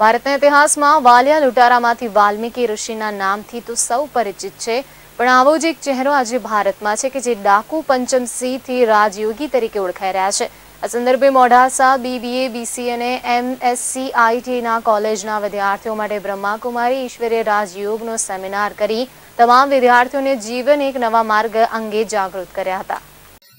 ભારતના ઇતિહાસમાં વાલિયા લૂંટારામાંથી વાલ્મીકી ઋષિના નામથી તો સૌ પરિચિત છે. પણ આવો જ એક ચહેરો આજે ભારતમાં છે કે જે ડાકુ પંચમસિંહથી રાજયોગી તરીકે ઓળખાઈ રહ્યા છે. આ સંદર્ભે મોઢાસા બીબીએ બીસી અને એમએસસી આઈટીના કોલેજના વિદ્યાર્થીઓ માટે બ્રહ્માકુમારી ઈશ્વરે રાજયોગનો સેમિનાર કરી તમામ વિદ્યાર્થીઓને જીવન એક નવા માર્ગ અંગે જાગૃત કર્યા હતા.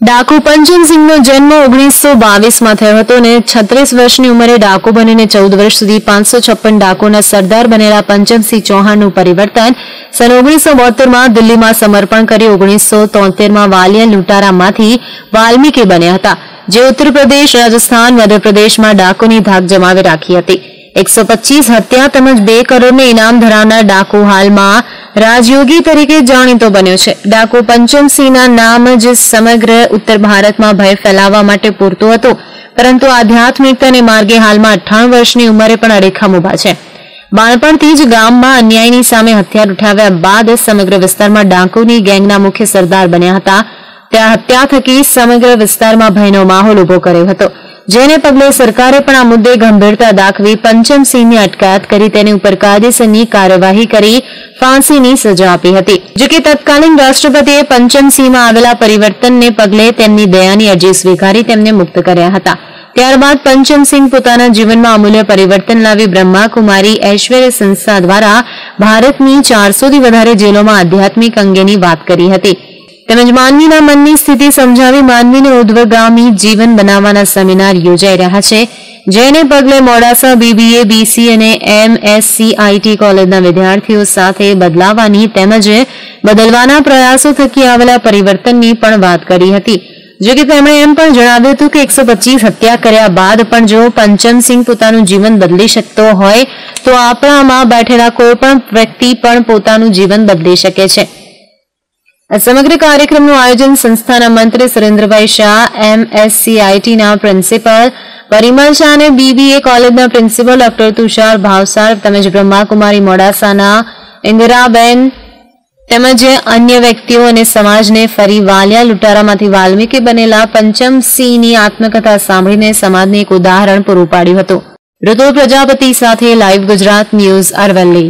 ડાકુ પંચનસિંહનો જન્મ ઓગણીસો બાવીસમાં થયો હતો અને છત્રીસ વર્ષની ઉંમરે ડાકુ બનીને ચૌદ વર્ષ સુધી પાંચસો છપ્પન ડાકુના સરદાર બનેલા પંચમસિંહ ચૌહાણનું પરિવર્તન સન ઓગણીસો બોતેરમાં દિલ્હીમાં સમર્પણ કરી ઓગણીસો તોતેરમાં વાલિયા લૂંટારામાંથી વાલ્મીકી બન્યા હતા, જે ઉત્તર પ્રદેશ, રાજસ્થાન, મધ્યપ્રદેશમાં ડાકુની ધાક જમાવી રાખી હતી. એકસો હત્યા તેમજ બે કરોડને ઇનામ ધરાવનાર ડાકુ હાલમાં રાજયોગી તરીકે જાણીતો બન્યો છે. ડાકુ પંચમસિંહના નામ જ સમગ્ર ઉત્તર ભારતમાં ભય ફેલાવવા માટે પૂરતું હતું. પરંતુ આધ્યાત્મિકતાને માર્ગે હાલમાં અઠ્ઠાણું વર્ષની ઉંમરે પણ અડીખમ ઊભા છે. બાળપણથી જ ગામમાં અન્યાયની સામે હથિયાર ઉઠાવ્યા બાદ સમગ્ર વિસ્તારમાં ડાકુની ગેંગના મુખ્ય સરદાર બન્યા હતા. ત્યાં હત્યા થકી સમગ્ર વિસ્તારમાં ભયનો માહોલ ઊભો કર્યો હતો. જેને પગલે સરકારે પણ આ મુદ્દે ગંભીરતા દાખવી પંચમસિંહની અટકાયત કરી તેની ઉપર કાયદેસરની કાર્યવાહી કરી ફાંસીની સજા આપી હતી. જોકે તત્કાલીન રાષ્ટ્રપતિએ પંચમસિંહમાં આવેલા પરિવર્તનને પગલે તેમની દયાની અરજી સ્વીકારી તેમને મુક્ત કર્યા હતા. ત્યારબાદ પંચમસિંહ પોતાના જીવનમાં અમૂલ્ય પરિવર્તન લાવી બ્રહ્માકુમારી ઐશ્વર્ય સંસ્થા દ્વારા ભારતની ચારસોથી વધારે જેલોમાં આધ્યાત્મિક અંગેની વાત કરી હતી. તેમજ માનવીના મનની સ્થિતિ સમજાવી માનવીને ઉદ્વગામી જીવન બનાવવાના સેમિનાર યોજાઈ રહ્યા છે, જેને પગલે મોડાસા બીબીએ બીસી અને એમએસસી આઈટી કોલેજના વિદ્યાર્થીઓ સાથે બદલાવાની તેમજ બદલવાના પ્રયાસો થકી આવેલા પરિવર્તનની પણ વાત કરી હતી. જો કે તેમણે એમ પણ જણાવ્યું હતું કે એકસો પચીસ હત્યા કર્યા બાદ પણ જો પંચમસિંહ પોતાનું જીવન બદલી શકતો હોય, તો આપણામાં બેઠેલા કોઈ પણ વ્યક્તિ પણ પોતાનું જીવન બદલી શકે છે. સમગ્ર કાર્યક્રમનું આયોજન સંસ્થાના મંત્રી સુરેન્દ્રભાઈ શાહ, એમએસસીઆઈટીના પ્રિન્સિપલ પરિમલ શાહ અને બીબીએ કોલેજના પ્રિન્સિપલ ડોક્ટર તુષાર ભાવસાર તેમજ બ્રહ્માકુમારી મોડાસાના ઇન્દિરાબેન તેમજ અન્ય વ્યક્તિઓ અને સમાજને ફરી વાલિયા લૂંટારામાંથી વાલ્મીકી બનેલા પંચમ સિંહની આત્મકથા સાંભળીને સમાજને એક ઉદાહરણ પૂરું પાડ્યું હતું. ઋતુ પ્રજાપતિ સાથે લાઈવ ગુજરાત ન્યૂઝ અરવલ્લી.